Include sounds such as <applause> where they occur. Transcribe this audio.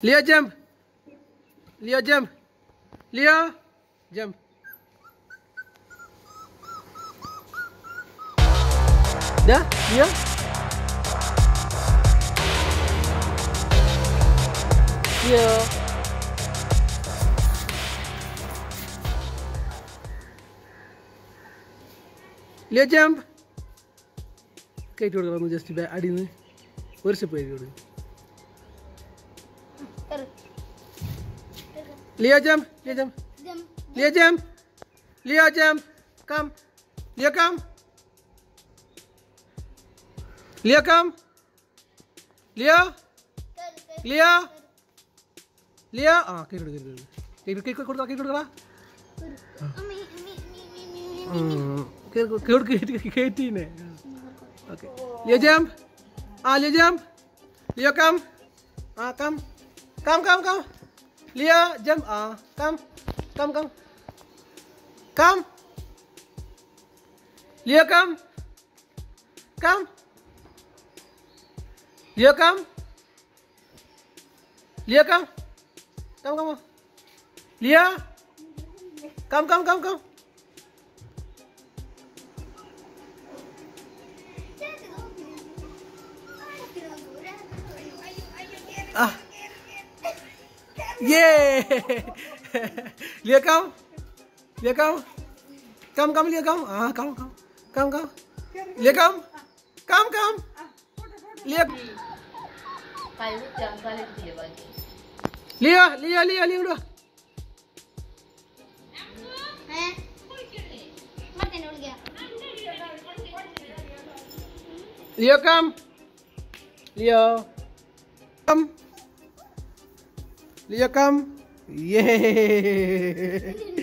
Leo jump. Leo jump. Leo jump. Dah, Leo. Leo. Leo jump. കയറ്റി കൊടുക്കണം ജസ്റ്റ് അടിയിൽ നിന്ന് ഒരു സ്റ്റെപ്പ് കയറ്റി കൊടുക്കും कर। लिया जम लिया जम। लिया जम लिया जम। कम लिया कम। लिया कम लिया। लिया लिया। हाँ क्रिकेट हम्म। हम्म, क्रिकेट क्रिकेट करता क्रिकेट करता क्रिकेट क्रिकेट खेती ने। ओके लिया जम। हाँ लिया जम। लिया कम। हाँ कम। Come, come, come. Lia, jump. ah ờ, come, come, come. Come. Lia, come. Come. Lia, come. Lia, come. Come, come. Lia. Come, come, come, come. Ah. À. Yeah. <laughs> Lia kau. Lia kau. Kam kam lia kau. Ah, kam kam. Kam kam. Lia kam. Kam kam. Lia. Lia, lia, lia, lia udah. Lia kam. Lia. Kam. You come. Yeah. <laughs>